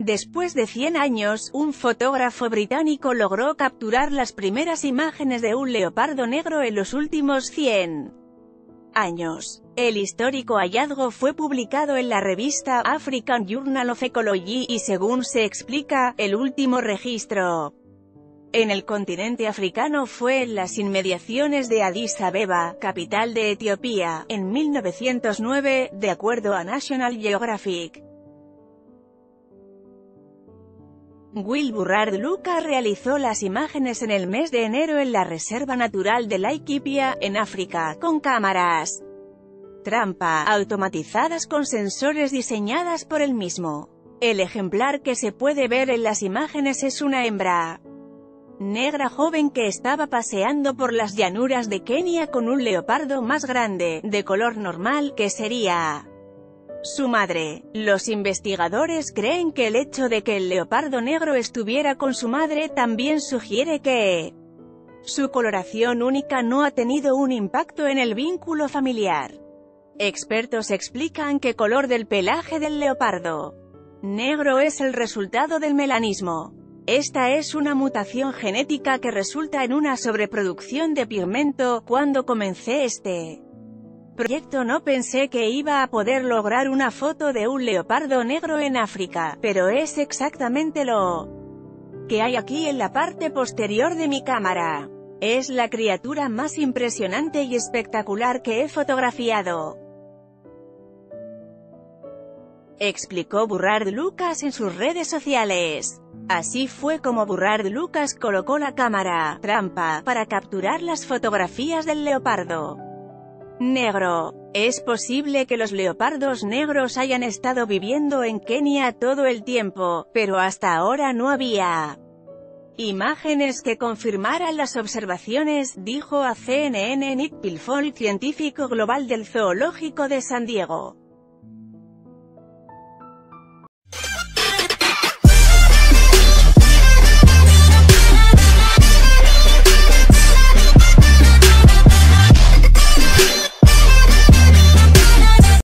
Después de 100 años, un fotógrafo británico logró capturar las primeras imágenes de un leopardo negro en los últimos 100 años. El histórico hallazgo fue publicado en la revista African Journal of Ecology y según se explica, el último registro en el continente africano fue en las inmediaciones de Addis Abeba, capital de Etiopía, en 1909, de acuerdo a National Geographic. Will Burrard Lucas realizó las imágenes en el mes de enero en la Reserva Natural de Laikipia, en África, con cámaras trampa, automatizadas con sensores diseñadas por él mismo. El ejemplar que se puede ver en las imágenes es una hembra negra joven que estaba paseando por las llanuras de Kenia con un leopardo más grande, de color normal, que sería su madre. Los investigadores creen que el hecho de que el leopardo negro estuviera con su madre también sugiere que su coloración única no ha tenido un impacto en el vínculo familiar. Expertos explican que color del pelaje del leopardo negro es el resultado del melanismo. Esta es una mutación genética que resulta en una sobreproducción de pigmento. Cuando comencé este proyecto no pensé que iba a poder lograr una foto de un leopardo negro en África, pero es exactamente lo que hay aquí en la parte posterior de mi cámara. Es la criatura más impresionante y espectacular que he fotografiado. Explicó Burrard Lucas en sus redes sociales. Así fue como Burrard Lucas colocó la cámara trampa para capturar las fotografías del leopardo. Negro. Es posible que los leopardos negros hayan estado viviendo en Kenia todo el tiempo, pero hasta ahora no había imágenes que confirmaran las observaciones, dijo a CNN Nick Pilfold, científico global del Zoológico de San Diego.